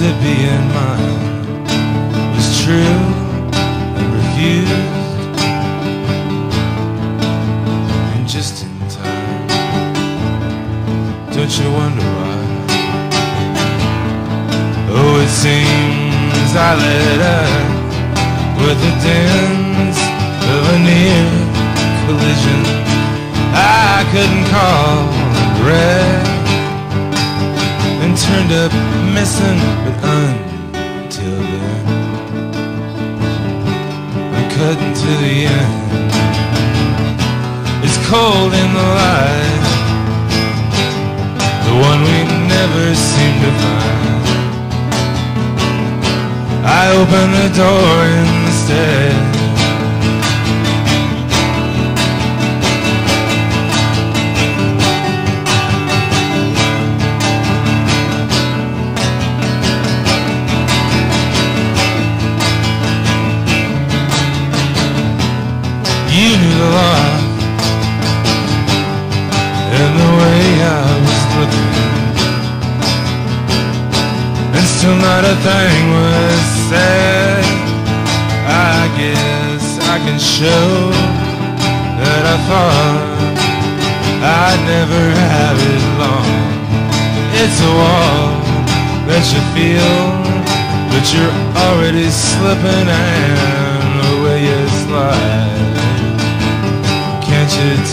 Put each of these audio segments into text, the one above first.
mine was true and refused. And just in time, don't you wonder why? Oh, it seems I lit up with the dents of a near collision. I couldn't call it red turned up missing, but until then, I'm cutting to the end. It's cold in the light, the one we never seem to find. I open the door instead. And the way I was looking. And still not a thing was said. I guess I can show that I thought I'd never have it long. It's a wall that you feel, but you're already slipping and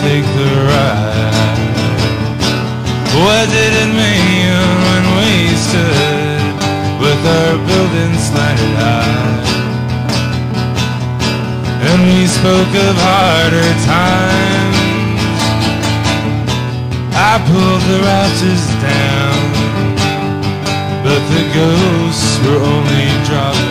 take the ride? What did it mean when we stood with our building slanted high? And we spoke of harder times. I pulled the rafters down, but the ghosts were only dropping.